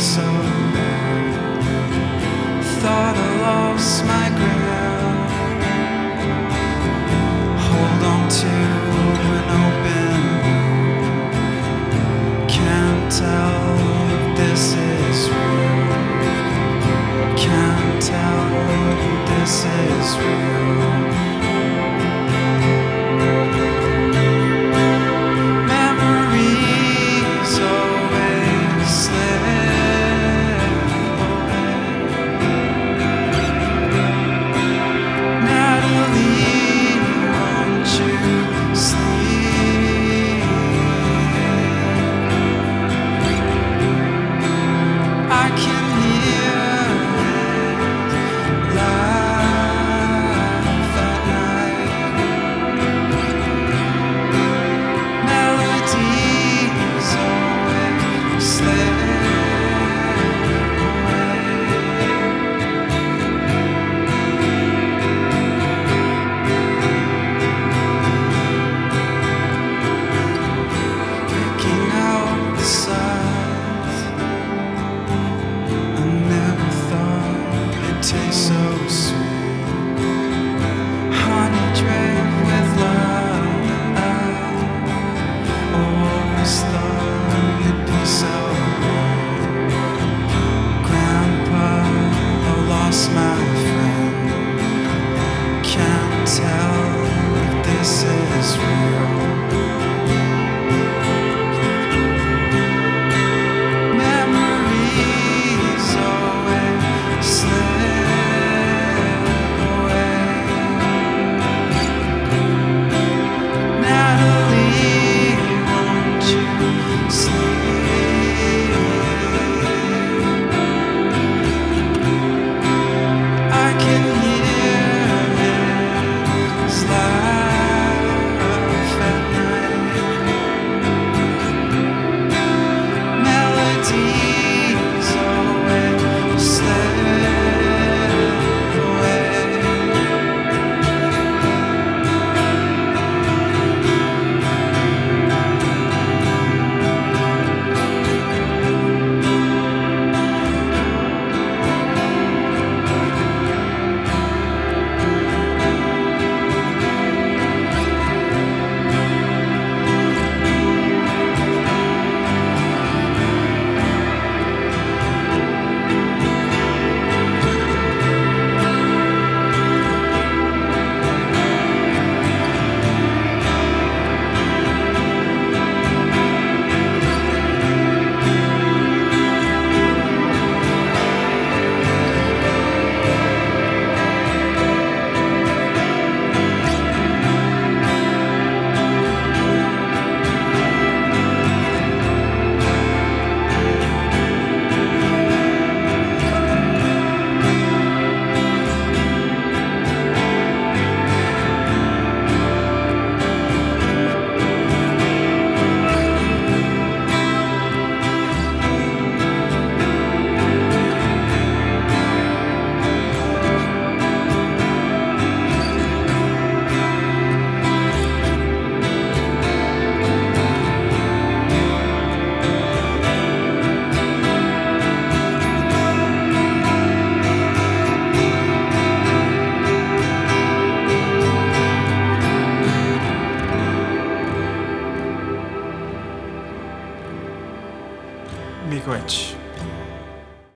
So. Can't